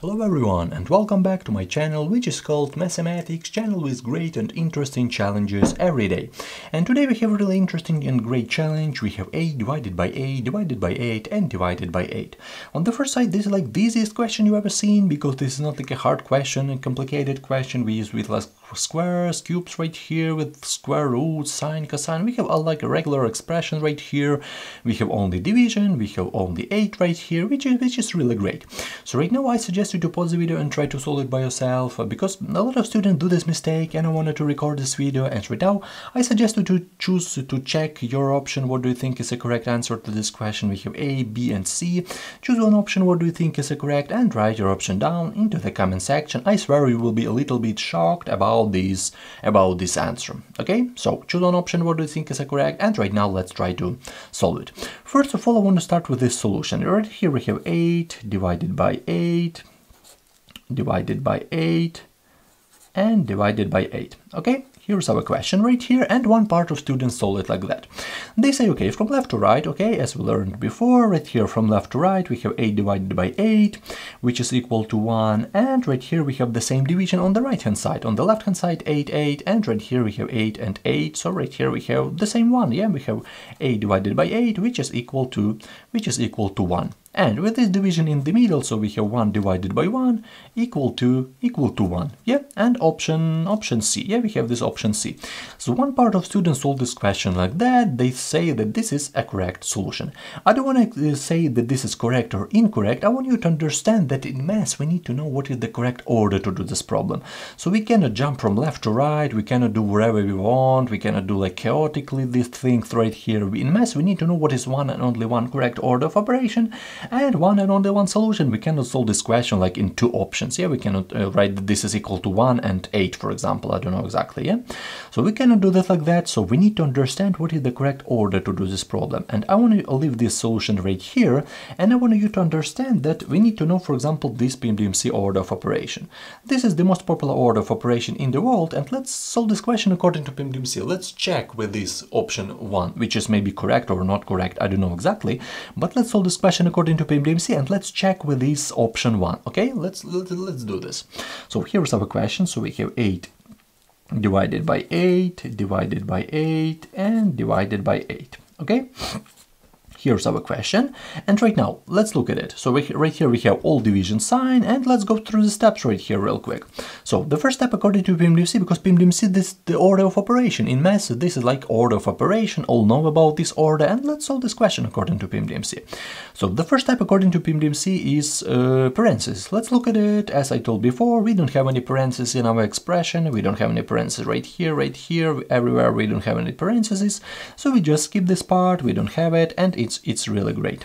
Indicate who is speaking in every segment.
Speaker 1: Hello everyone and welcome back to my channel which is called Mathematics channel with great and interesting challenges every day. And today we have a really interesting and great challenge. We have a divided by a divided by 8 and divided by 8. On the first side this is like the easiest question you have ever seen because this is not like a hard question, a complicated question we use with like squares, cubes right here with square root, sine, cosine. We have all like a regular expression right here. We have only division, we have only 8 right here which is, which is really great. So right now I suggest you to pause the video and try to solve it by yourself uh, because a lot of students do this mistake and I wanted to record this video and right now I suggest you to choose to check your option. What do you think is the correct answer to this question? We have A, B and C. Choose one option. What do you think is the correct? And write your option down into the comment section. I swear you will be a little bit shocked about about this answer okay? So choose one option what do you think is correct? And right now let's try to solve it. First of all I want to start with this solution. Right here we have 8 divided by 8 divided by 8 and divided by 8. Okay, here's our question right here and one part of students solve it like that. They say, okay, from left to right, okay, as we learned before, right here from left to right we have 8 divided by 8, which is equal to 1, and right here we have the same division on the right hand side. On the left hand side 8, 8, and right here we have 8 and 8, so right here we have the same one, yeah, we have 8 divided by 8, which is equal to, which is equal to 1. And with this division in the middle, so we have 1 divided by 1 equal to equal to 1. Yeah, and option option C. Yeah, we have this option C. So one part of students solve this question like that. They say that this is a correct solution. I don't want to uh, say that this is correct or incorrect. I want you to understand that in math we need to know what is the correct order to do this problem. So we cannot jump from left to right. We cannot do whatever we want. We cannot do like chaotically these things right here. In math we need to know what is one and only one correct order of operation and one and only one solution. We cannot solve this question like in two options. Yeah, we cannot uh, write that this is equal to 1 and 8, for example. I don't know exactly, yeah? So we cannot do this like that. So we need to understand what is the correct order to do this problem. And I want to leave this solution right here. And I want you to understand that we need to know, for example, this PEMDAS order of operation. This is the most popular order of operation in the world. And let's solve this question according to PEMDAS. Let's check with this option 1, which is maybe correct or not correct. I don't know exactly. But let's solve this question according to PEMDAS and let's check with this option 1. Okay, let's, let's, let's do this. So here's our question. So we have 8 divided by 8 divided by 8 and divided by 8. Okay, Here's our question. And right now, let's look at it. So we, right here we have all division sign and let's go through the steps right here real quick. So the first step according to PEMDAS, because PEMDAS this is the order of operation. In math, this is like order of operation, all know about this order and let's solve this question according to PEMDAS. So the first step according to PEMDAS is uh, parentheses. Let's look at it. As I told before, we don't have any parentheses in our expression. We don't have any parentheses right here, right here, everywhere we don't have any parentheses. So we just skip this part, we don't have it and it's, it's really great.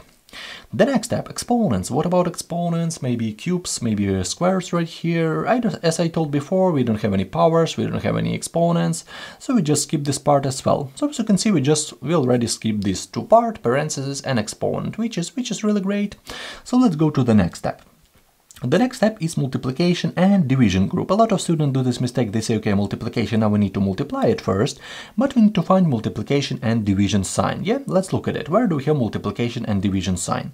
Speaker 1: The next step, exponents. What about exponents? Maybe cubes, maybe squares right here. I as I told before, we don't have any powers, we don't have any exponents, so we just skip this part as well. So as you can see, we just we already skip this two part, parentheses and exponent, which is which is really great. So let's go to the next step. The next step is multiplication and division group. A lot of students do this mistake. They say, okay, multiplication, now we need to multiply it first, but we need to find multiplication and division sign. Yeah, let's look at it. Where do we have multiplication and division sign?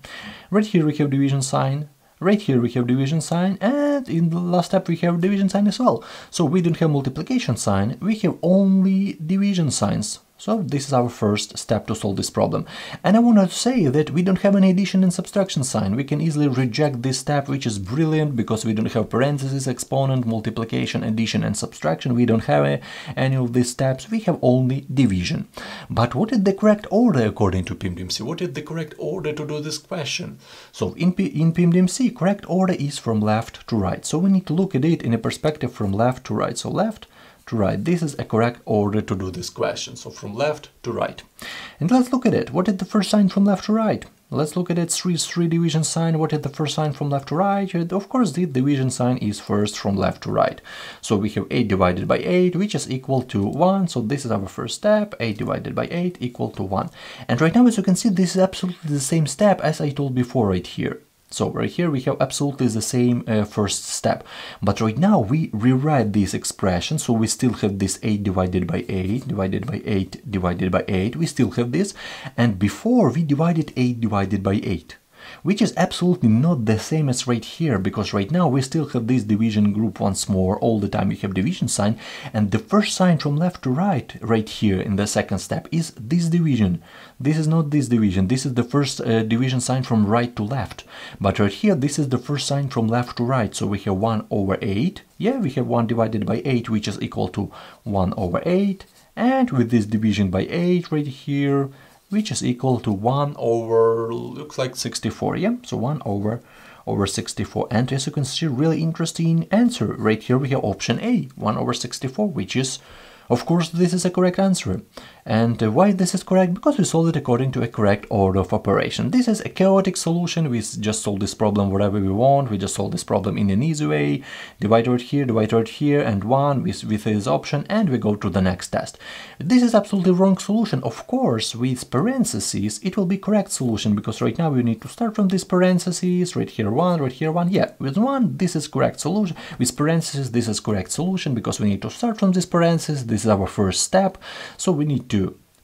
Speaker 1: Right here we have division sign, right here we have division sign, and in the last step we have division sign as well. So we don't have multiplication sign, we have only division signs. So this is our first step to solve this problem. And I want to say that we don't have any addition and subtraction sign. We can easily reject this step, which is brilliant because we don't have parentheses, exponent, multiplication, addition and subtraction. We don't have eh, any of these steps. We have only division. But what is the correct order according to PEMDAS? What is the correct order to do this question? So in, P in PEMDAS, correct order is from left to right. So we need to look at it in a perspective from left to right. So left to right. This is a correct order to do this question. So from left to right. And let's look at it. What is the first sign from left to right? Let's look at it. 3 3 division sign. What is the first sign from left to right? Of course, the division sign is first from left to right. So we have 8 divided by 8, which is equal to 1. So this is our first step. 8 divided by 8 equal to 1. And right now, as you can see, this is absolutely the same step as I told before right here. So right here we have absolutely the same uh, first step. But right now we rewrite this expression. So we still have this 8 divided by 8 divided by 8 divided by 8. We still have this. And before we divided 8 divided by 8. Which is absolutely not the same as right here, because right now we still have this division group once more, all the time. We have division sign, and the first sign from left to right, right here in the second step, is this division. This is not this division, this is the first uh, division sign from right to left, but right here this is the first sign from left to right, so we have 1 over 8, yeah, we have 1 divided by 8, which is equal to 1 over 8, and with this division by 8 right here, which is equal to 1 over, looks like 64, yeah, so 1 over over 64 and as you can see really interesting answer right here. We have option A 1 over 64 which is of course, this is a correct answer. And uh, why this is correct? Because we solved it according to a correct order of operation. This is a chaotic solution. We just solve this problem whatever we want. We just solve this problem in an easy way. Divide it here, divide it here, and 1 with, with this option, and we go to the next test. This is absolutely wrong solution. Of course, with parentheses, it will be correct solution, because right now we need to start from this parentheses, right here 1, right here 1. Yeah, with 1, this is correct solution. With parentheses, this is correct solution, because we need to start from this parentheses. This is our first step. So we need to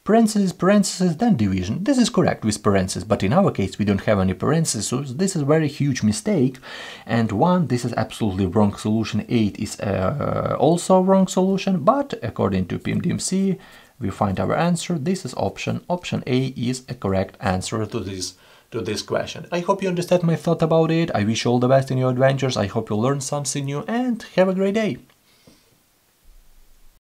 Speaker 1: parentheses, parentheses, then division. This is correct with parentheses, but in our case we don't have any parentheses, so this is a very huge mistake. And 1, this is absolutely wrong solution, 8 is uh, also wrong solution, but according to PEMDAS, we find our answer. This is option. Option A is a correct answer to this to this question. I hope you understand my thought about it. I wish you all the best in your adventures. I hope you learned something new and have a great day.